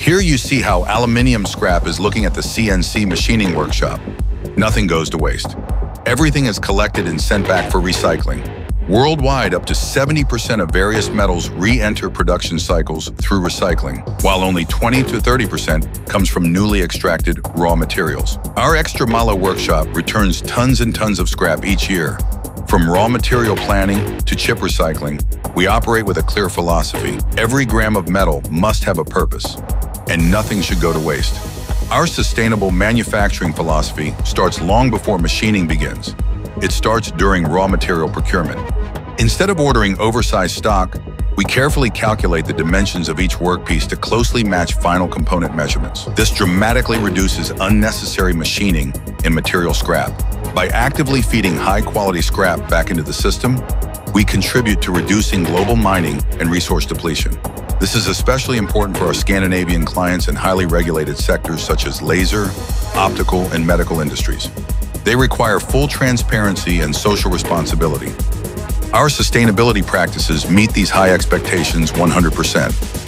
Here you see how aluminium scrap is looking at the CNC machining workshop. Nothing goes to waste. Everything is collected and sent back for recycling. Worldwide, up to 70% of various metals re-enter production cycles through recycling, while only 20 to 30% comes from newly extracted raw materials. Our Ekstremale workshop returns tons and tons of scrap each year. From raw material planning to chip recycling, we operate with a clear philosophy. Every gram of metal must have a purpose and nothing should go to waste. Our sustainable manufacturing philosophy starts long before machining begins. It starts during raw material procurement. Instead of ordering oversized stock, we carefully calculate the dimensions of each workpiece to closely match final component measurements. This dramatically reduces unnecessary machining and material scrap. By actively feeding high-quality scrap back into the system, we contribute to reducing global mining and resource depletion. This is especially important for our Scandinavian clients in highly regulated sectors such as laser, optical, and medical industries. They require full transparency and social responsibility. Our sustainability practices meet these high expectations 100%.